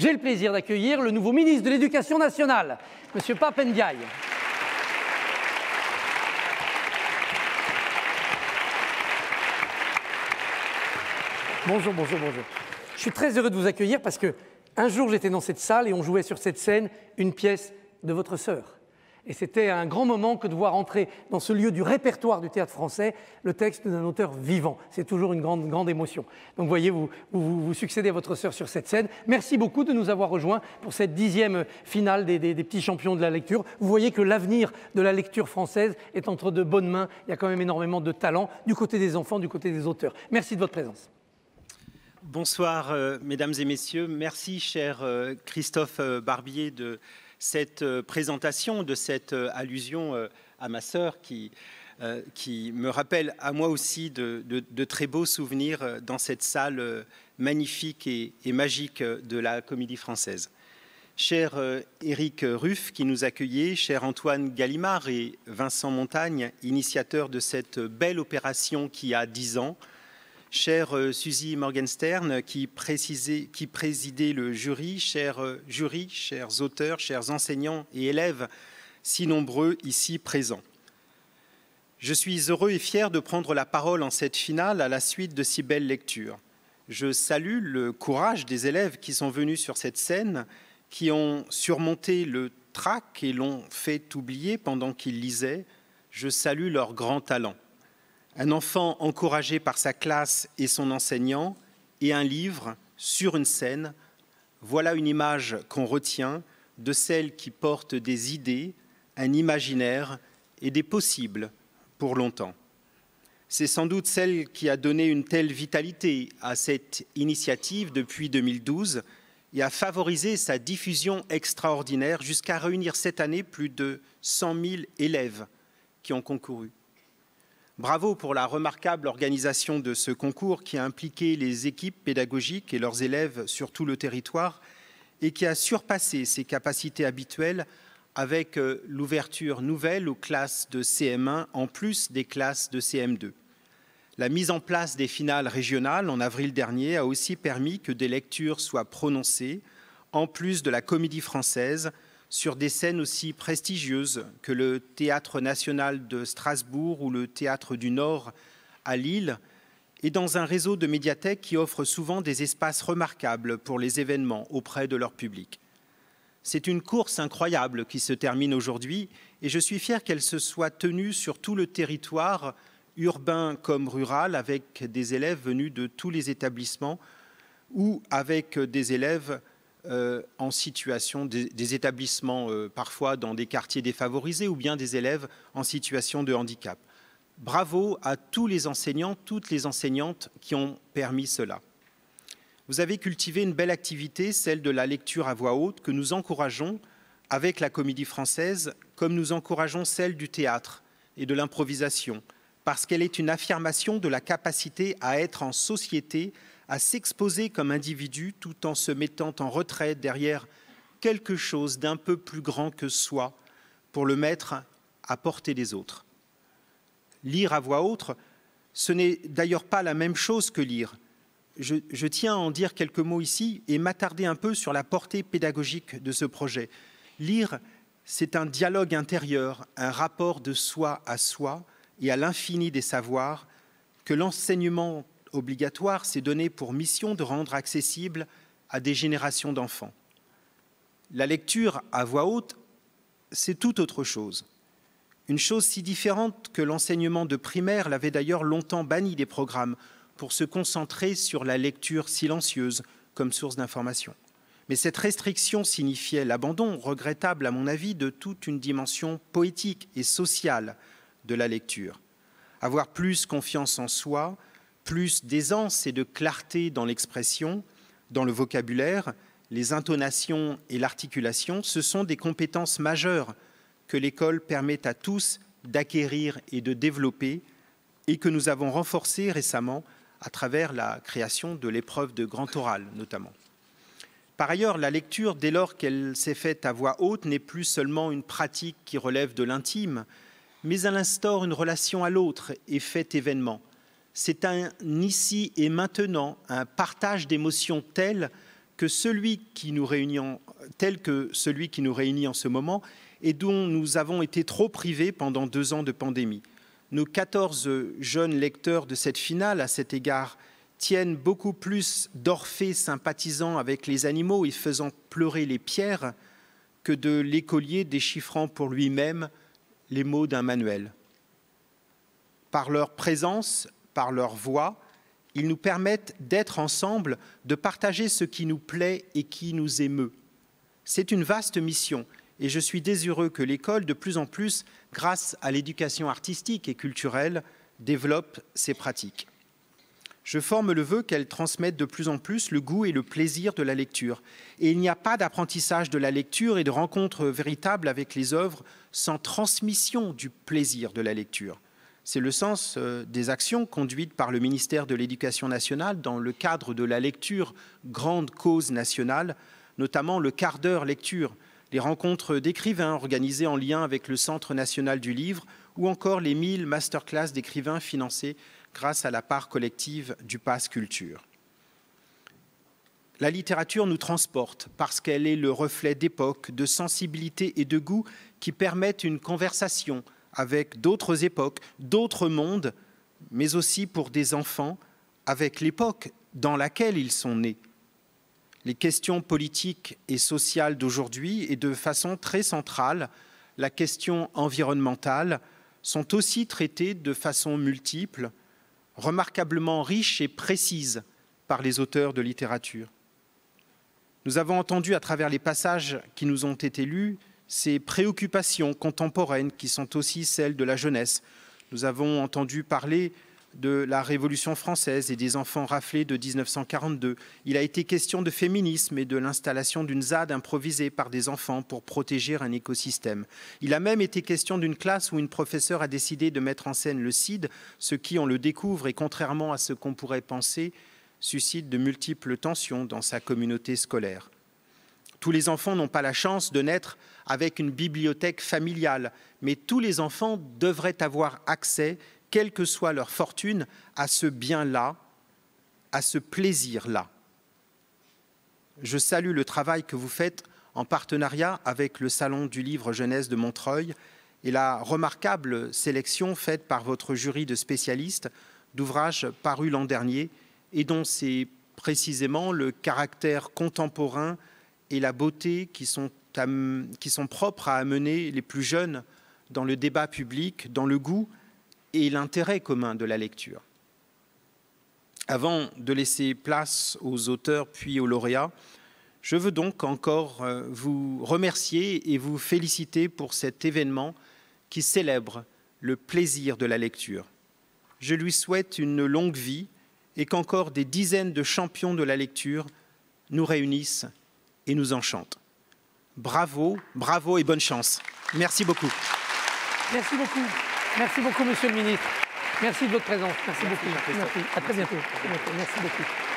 j'ai le plaisir d'accueillir le nouveau ministre de l'Éducation nationale, M. Papendiaï. Bonjour, bonjour, bonjour. Je suis très heureux de vous accueillir parce que un jour j'étais dans cette salle et on jouait sur cette scène une pièce de votre sœur. Et c'était un grand moment que de voir entrer dans ce lieu du répertoire du théâtre français le texte d'un auteur vivant. C'est toujours une grande, grande émotion. Donc voyez, vous, vous, succédez à votre sœur sur cette scène. Merci beaucoup de nous avoir rejoints pour cette dixième finale des, des petits champions de la lecture. Vous voyez que l'avenir de la lecture française est entre de bonnes mains. Il y a quand même énormément de talent du côté des enfants, du côté des auteurs. Merci de votre présence. Bonsoir, euh, mesdames et messieurs. Merci, cher euh, Christophe euh, Barbier, de cette présentation, de cette allusion à ma sœur qui, me rappelle à moi aussi de, très beaux souvenirs dans cette salle magnifique et, et magique de la comédie française. Cher Éric Ruff qui nous accueillait, cher Antoine Gallimard et Vincent Montagne, initiateurs de cette belle opération qui a dix ans, chère euh, Suzy Morgenstern, qui, qui présidait le jury, chers euh, jury, chers auteurs, chers enseignants et élèves, si nombreux ici présents. Je suis heureux et fier de prendre la parole en cette finale à la suite de si belles lectures. Je salue le courage des élèves qui sont venus sur cette scène, qui ont surmonté le trac et l'ont fait oublier pendant qu'ils lisaient. Je salue leur grand talent un enfant encouragé par sa classe et son enseignant, et un livre sur une scène, voilà une image qu'on retient de celle qui porte des idées, un imaginaire et des possibles pour longtemps. C'est sans doute celle qui a donné une telle vitalité à cette initiative depuis 2012 et a favorisé sa diffusion extraordinaire jusqu'à réunir cette année plus de 100 000 élèves qui ont concouru. Bravo pour la remarquable organisation de ce concours qui a impliqué les équipes pédagogiques et leurs élèves sur tout le territoire et qui a surpassé ses capacités habituelles avec euh, l'ouverture nouvelle aux classes de CM1 en plus des classes de CM2. La mise en place des finales régionales en avril dernier a aussi permis que des lectures soient prononcées, en plus de la comédie française, sur des scènes aussi prestigieuses que le Théâtre national de Strasbourg ou le Théâtre du Nord à Lille, et dans un réseau de médiathèques qui offre souvent des espaces remarquables pour les événements auprès de leur public. C'est une course incroyable qui se termine aujourd'hui et je suis fier qu'elle se soit tenue sur tout le territoire, urbain comme rural, avec des élèves venus de tous les établissements ou avec des élèves euh, en situation des, établissements euh, parfois dans des quartiers défavorisés ou bien des élèves en situation de handicap. Bravo à tous les enseignants, toutes les enseignantes qui ont permis cela. Vous avez cultivé une belle activité, celle de la lecture à voix haute, que nous encourageons avec la comédie française, comme nous encourageons celle du théâtre et de l'improvisation, parce qu'elle est une affirmation de la capacité à être en société à s'exposer comme individu tout en se mettant en retrait derrière quelque chose d'un peu plus grand que soi pour le mettre à portée des autres. Lire à voix haute, ce n'est d'ailleurs pas la même chose que lire. Je, je, tiens à en dire quelques mots ici et m'attarder un peu sur la portée pédagogique de ce projet. Lire, c'est un dialogue intérieur, un rapport de soi à soi et à l'infini des savoirs que l'enseignement obligatoire s'est donné pour mission de rendre accessible à des générations d'enfants. La lecture à voix haute, c'est tout autre chose. Une chose si différente que l'enseignement de primaire l'avait d'ailleurs longtemps banni des programmes pour se concentrer sur la lecture silencieuse comme source d'information. Mais cette restriction signifiait l'abandon, regrettable à mon avis, de toute une dimension poétique et sociale de la lecture. Avoir plus confiance en soi, plus d'aisance et de clarté dans l'expression, dans le vocabulaire, les intonations et l'articulation, ce sont des compétences majeures que l'école permet à tous d'acquérir et de développer et que nous avons renforcées récemment à travers la création de l'épreuve de grand oral notamment. Par ailleurs, la lecture, dès lors qu'elle s'est faite à voix haute, n'est plus seulement une pratique qui relève de l'intime, mais elle instaure une relation à l'autre et fait événement c'est un ici et maintenant, un partage d'émotions tel que celui qui nous réunit tel que celui qui nous réunit en ce moment et dont nous avons été trop privés pendant deux ans de pandémie. Nos 14 jeunes lecteurs de cette finale, à cet égard, tiennent beaucoup plus d'Orphée sympathisant avec les animaux et faisant pleurer les pierres que de l'écolier déchiffrant pour lui-même les mots d'un manuel. Par leur présence, par leur voix, ils nous permettent d'être ensemble, de partager ce qui nous plaît et qui nous émeut. C'est une vaste mission et je suis désireux que l'école, de plus en plus, grâce à l'éducation artistique et culturelle, développe ces pratiques. Je forme le vœu qu'elle transmette de plus en plus le goût et le plaisir de la lecture. Et il n'y a pas d'apprentissage de la lecture et de rencontre véritable avec les œuvres sans transmission du plaisir de la lecture. C'est le sens euh, des actions conduites par le ministère de l'Éducation nationale dans le cadre de la lecture grande cause nationale, notamment le quart d'heure lecture, les rencontres d'écrivains organisées en lien avec le Centre national du livre ou encore les 1000 masterclass d'écrivains financés grâce à la part collective du Pass Culture. La littérature nous transporte parce qu'elle est le reflet d'époque, de sensibilité et de goût qui permettent une conversation avec d'autres époques, d'autres mondes, mais aussi pour des enfants avec l'époque dans laquelle ils sont nés. Les questions politiques et sociales d'aujourd'hui et de façon très centrale, la question environnementale, sont aussi traitées de façon multiple, remarquablement riche et précise par les auteurs de littérature. Nous avons entendu à travers les passages qui nous ont été lus ces préoccupations contemporaines qui sont aussi celles de la jeunesse. Nous avons entendu parler de la Révolution française et des enfants raflés de 1942. Il a été question de féminisme et de l'installation d'une ZAD improvisée par des enfants pour protéger un écosystème. Il a même été question d'une classe où une professeure a décidé de mettre en scène le CID, ce qui, on le découvre, et contrairement à ce qu'on pourrait penser, suscite de multiples tensions dans sa communauté scolaire. Tous les enfants n'ont pas la chance de naître avec une bibliothèque familiale, mais tous les enfants devraient avoir accès, quelle que soit leur fortune, à ce bien-là, à ce plaisir-là. Je salue le travail que vous faites en partenariat avec le Salon du livre jeunesse de Montreuil et la remarquable sélection faite par votre jury de spécialistes d'ouvrages parus l'an dernier et dont c'est précisément le caractère contemporain et la beauté qui sont, qui sont propres à amener les plus jeunes dans le débat public, dans le goût et l'intérêt commun de la lecture. Avant de laisser place aux auteurs puis aux lauréats, je veux donc encore euh, vous remercier et vous féliciter pour cet événement qui célèbre le plaisir de la lecture. Je lui souhaite une longue vie et qu'encore des dizaines de champions de la lecture nous réunissent et nous enchantent. Bravo, bravo et bonne chance. Merci beaucoup. Merci beaucoup. Merci beaucoup, Monsieur le Ministre. Merci de votre présence. Merci, beaucoup. Merci. À très bientôt. Merci beaucoup.